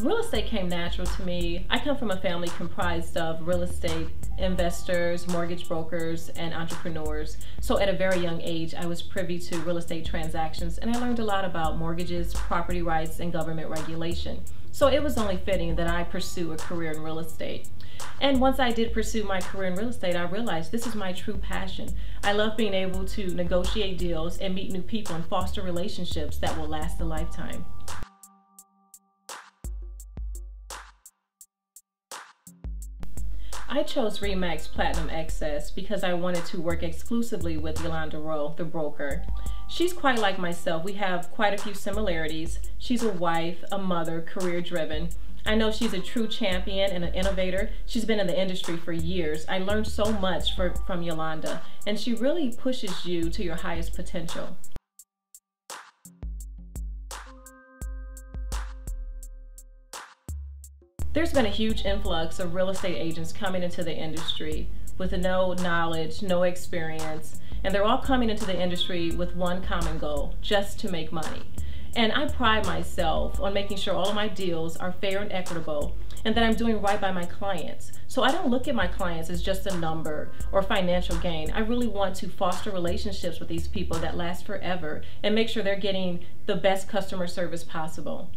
real estate came natural to me. I come from a family comprised of real estate investors, mortgage brokers, and entrepreneurs. So at a very young age, I was privy to real estate transactions and I learned a lot about mortgages, property rights, and government regulation. So it was only fitting that I pursue a career in real estate. And once I did pursue my career in real estate, I realized this is my true passion. I love being able to negotiate deals and meet new people and foster relationships that will last a lifetime. I chose REMAX Platinum Access because I wanted to work exclusively with Yolanda Rowe, the broker. She's quite like myself. We have quite a few similarities. She's a wife, a mother, career driven. I know she's a true champion and an innovator. She's been in the industry for years. I learned so much for, from Yolanda, and she really pushes you to your highest potential. There's been a huge influx of real estate agents coming into the industry with no knowledge, no experience, and they're all coming into the industry with one common goal, just to make money. And I pride myself on making sure all of my deals are fair and equitable and that I'm doing right by my clients. So I don't look at my clients as just a number or financial gain. I really want to foster relationships with these people that last forever and make sure they're getting the best customer service possible.